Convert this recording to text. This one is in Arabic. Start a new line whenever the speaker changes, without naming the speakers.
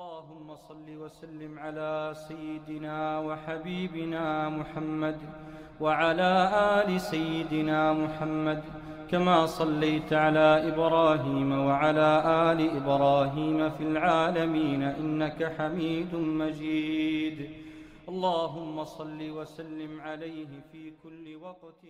اللهم صل وسلم على سيدنا وحبيبنا محمد وعلى آل سيدنا محمد كما صليت على إبراهيم وعلى آل إبراهيم في العالمين إنك حميد مجيد. اللهم صل وسلم عليه في كل وقت